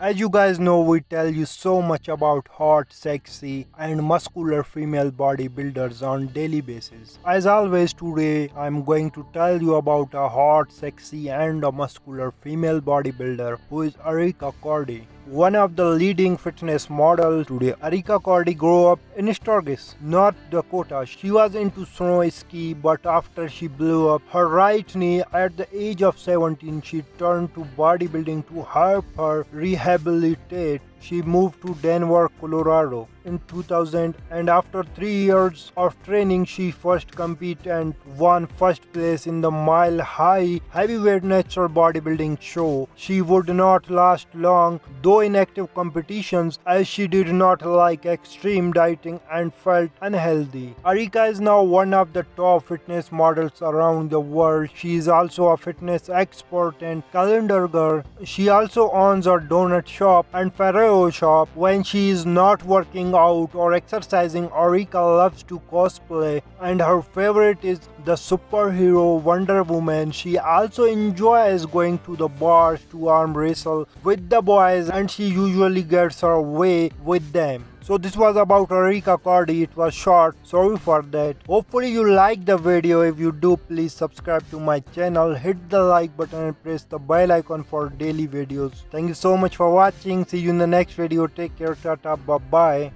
As you guys know, we tell you so much about hot, sexy, and muscular female bodybuilders on daily basis. As always, today I'm going to tell you about a hot, sexy, and a muscular female bodybuilder who is Erica Cordie. One of the leading fitness models today, Erica Cordie grew up in Sturgis, North Dakota. She was into snow ski, but after she blew up her right knee at the age of 17, she turned to bodybuilding to help her rehabilitate she moved to Denver, Colorado in 2000 and after 3 years of training she first competed and won first place in the Mile High heavyweight natural bodybuilding show. She would not last long though in active competitions as she did not like extreme dieting and felt unhealthy. Erica is now one of the top fitness models around the world. She is also a fitness expert and calendar girl. She also owns a donut shop and Ferrero shop when she is not working out or exercising. Erica loves to cosplay and her favorite is the superhero Wonder Woman. She also enjoys going to the bars to arm wrestle with the boys and she usually gets her way with them. So this was about Erica Cordie. It was short. Sorry for that. Hopefully you like the video. If you do, please subscribe to my channel. Hit the like button and press the bell icon for daily videos. Thank you so much for watching. See you in the next video. Take care. Tata. Bye bye.